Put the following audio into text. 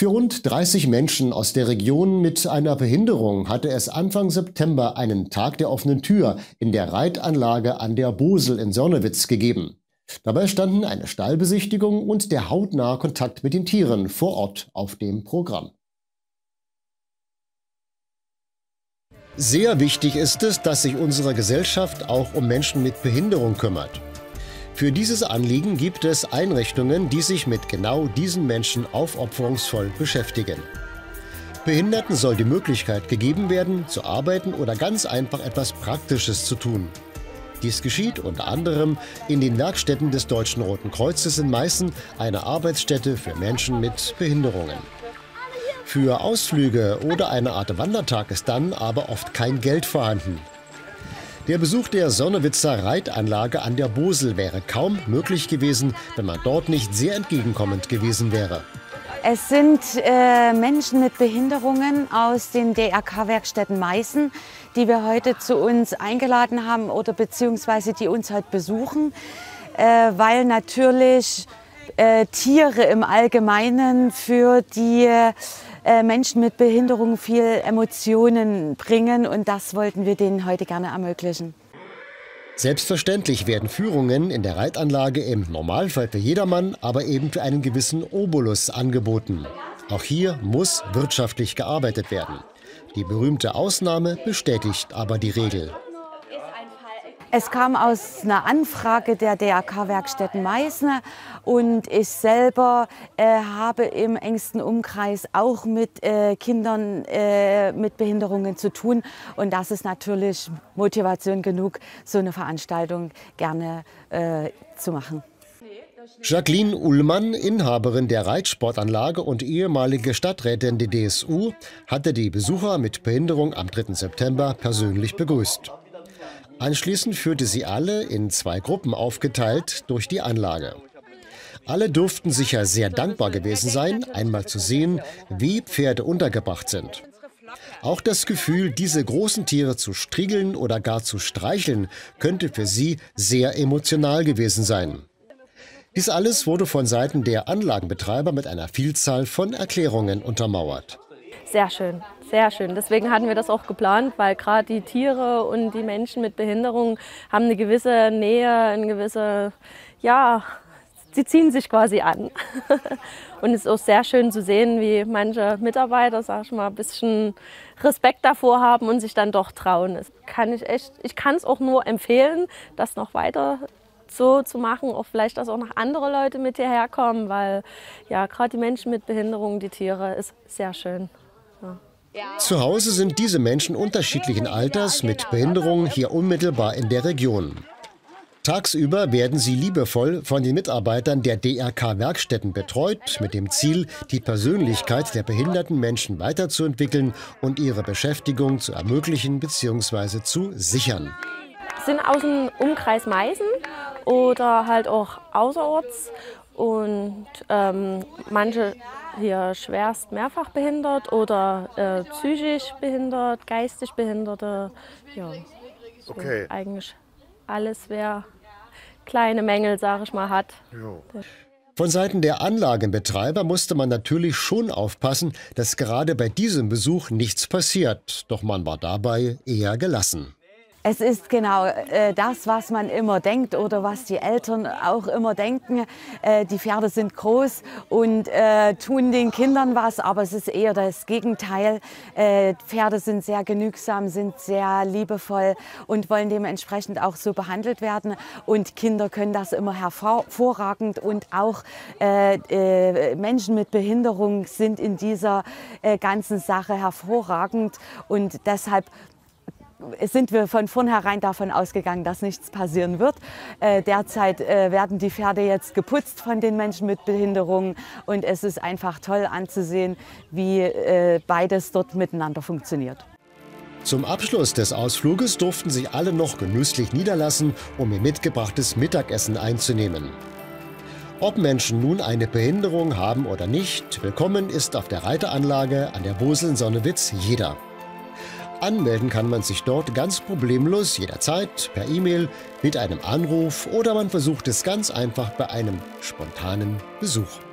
Für rund 30 Menschen aus der Region mit einer Behinderung hatte es Anfang September einen Tag der offenen Tür in der Reitanlage an der Bosel in Sonnewitz gegeben. Dabei standen eine Stallbesichtigung und der hautnahe Kontakt mit den Tieren vor Ort auf dem Programm. Sehr wichtig ist es, dass sich unsere Gesellschaft auch um Menschen mit Behinderung kümmert. Für dieses Anliegen gibt es Einrichtungen, die sich mit genau diesen Menschen aufopferungsvoll beschäftigen. Behinderten soll die Möglichkeit gegeben werden, zu arbeiten oder ganz einfach etwas Praktisches zu tun. Dies geschieht unter anderem in den Werkstätten des Deutschen Roten Kreuzes in Meißen, einer Arbeitsstätte für Menschen mit Behinderungen. Für Ausflüge oder eine Art Wandertag ist dann aber oft kein Geld vorhanden. Der Besuch der Sonnewitzer Reitanlage an der Bosel wäre kaum möglich gewesen, wenn man dort nicht sehr entgegenkommend gewesen wäre. Es sind äh, Menschen mit Behinderungen aus den DRK-Werkstätten Meißen, die wir heute zu uns eingeladen haben oder beziehungsweise die uns heute besuchen, äh, weil natürlich äh, Tiere im Allgemeinen für die äh, Menschen mit Behinderung viel Emotionen bringen und das wollten wir denen heute gerne ermöglichen. Selbstverständlich werden Führungen in der Reitanlage im Normalfall für jedermann, aber eben für einen gewissen Obolus angeboten. Auch hier muss wirtschaftlich gearbeitet werden. Die berühmte Ausnahme bestätigt aber die Regel. Es kam aus einer Anfrage der DRK-Werkstätten Meißen und ich selber äh, habe im engsten Umkreis auch mit äh, Kindern äh, mit Behinderungen zu tun. Und das ist natürlich Motivation genug, so eine Veranstaltung gerne äh, zu machen. Jacqueline Ullmann, Inhaberin der Reitsportanlage und ehemalige Stadträtin der DSU, hatte die Besucher mit Behinderung am 3. September persönlich begrüßt. Anschließend führte sie alle, in zwei Gruppen aufgeteilt, durch die Anlage. Alle durften sicher sehr dankbar gewesen sein, einmal zu sehen, wie Pferde untergebracht sind. Auch das Gefühl, diese großen Tiere zu striegeln oder gar zu streicheln, könnte für sie sehr emotional gewesen sein. Dies alles wurde von Seiten der Anlagenbetreiber mit einer Vielzahl von Erklärungen untermauert. Sehr schön, sehr schön. Deswegen hatten wir das auch geplant, weil gerade die Tiere und die Menschen mit Behinderung haben eine gewisse Nähe, eine gewisse, ja, sie ziehen sich quasi an. und es ist auch sehr schön zu sehen, wie manche Mitarbeiter, sag ich mal, ein bisschen Respekt davor haben und sich dann doch trauen. Das kann ich echt, ich kann es auch nur empfehlen, das noch weiter so zu machen, auch vielleicht, dass auch noch andere Leute mit hierher kommen, weil ja gerade die Menschen mit Behinderung, die Tiere, ist sehr schön. Zu Hause sind diese Menschen unterschiedlichen Alters mit Behinderung hier unmittelbar in der Region. Tagsüber werden sie liebevoll von den Mitarbeitern der DRK-Werkstätten betreut, mit dem Ziel, die Persönlichkeit der behinderten Menschen weiterzuentwickeln und ihre Beschäftigung zu ermöglichen bzw. zu sichern. Sind aus dem Umkreis Meißen oder halt auch außerorts und ähm, manche hier schwerst mehrfach behindert oder äh, psychisch behindert, geistig behinderte. Ja, so okay. eigentlich alles, wer kleine Mängel, sage ich mal, hat. Von Seiten der Anlagenbetreiber musste man natürlich schon aufpassen, dass gerade bei diesem Besuch nichts passiert. Doch man war dabei eher gelassen. Es ist genau äh, das, was man immer denkt oder was die Eltern auch immer denken. Äh, die Pferde sind groß und äh, tun den Kindern was, aber es ist eher das Gegenteil. Äh, Pferde sind sehr genügsam, sind sehr liebevoll und wollen dementsprechend auch so behandelt werden. Und Kinder können das immer hervorragend und auch äh, äh, Menschen mit Behinderung sind in dieser ganzen Sache hervorragend und deshalb sind wir von vornherein davon ausgegangen, dass nichts passieren wird. Äh, derzeit äh, werden die Pferde jetzt geputzt von den Menschen mit Behinderungen und es ist einfach toll anzusehen, wie äh, beides dort miteinander funktioniert. Zum Abschluss des Ausfluges durften sich alle noch genüsslich niederlassen, um ihr mitgebrachtes Mittagessen einzunehmen. Ob Menschen nun eine Behinderung haben oder nicht, willkommen ist auf der Reiteranlage an der Bosel in Sonnewitz jeder. Anmelden kann man sich dort ganz problemlos jederzeit per E-Mail mit einem Anruf oder man versucht es ganz einfach bei einem spontanen Besuch.